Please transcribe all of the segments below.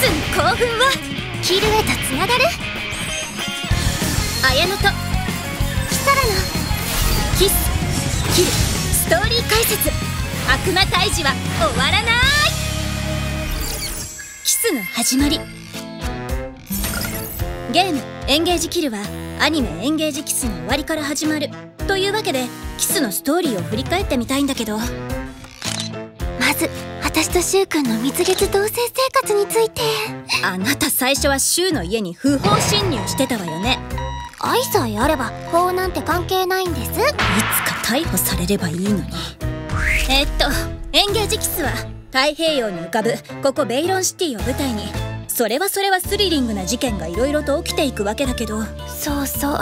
スの興奮はキルへとつながる。綾乃とキサラのキスキルストーリー解説。悪魔退治は終わらない。キスの始まり。ゲーム「エンゲージキル」はアニメ「エンゲージキス」の終わりから始まる。というわけでキスのストーリーを振り返ってみたいんだけど。まず私とシュウ君の蜜月同棲生活について。あなた最初はシュウの家に不法侵入してたわよね。愛さえあれば法なんて関係ないんです。いつか逮捕されればいいのに。えっとエンゲージキスは太平洋に浮かぶここベイロンシティを舞台にそれはそれはスリリングな事件がいろいろと起きていくわけだけど。そうそう。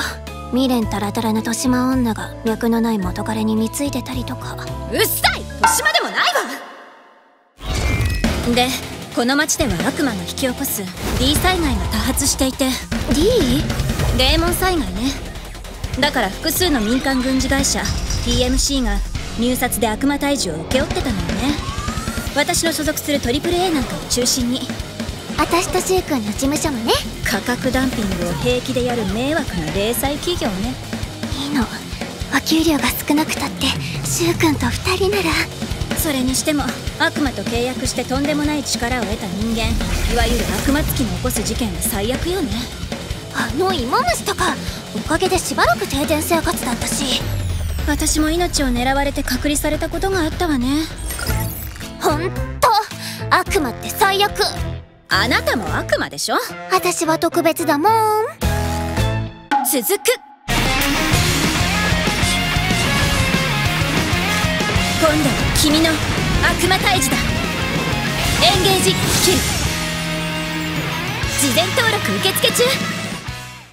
未練タラタラな豊島女が脈のない元彼に貢いでたりとか。うっさい！豊島でもないわでこの町では悪魔が引き起こす D 災害が多発していて。D? デーモン災害ね。だから複数の民間軍事会社 TMC が入札で悪魔退治を請け負ってたのよね。私の所属する AAA なんかを中心に。私とシュウ君の事務所もね。価格ダンピングを平気でやる迷惑な零細企業ね。いいの。お給料が少なくたってシュウ君と二人ならそれにしても悪魔と契約してとんでもない力を得た人間いわゆる悪魔付きの起こす事件は最悪よね。あの芋虫とかおかげでしばらく停電生活だったし。私も命を狙われて隔離されたことがあったわね。ほんと悪魔って最悪。あなたも悪魔でしょ？私は特別だもん。続く。今度は君の悪魔退治だ。エンゲージキル。事前登録受付中。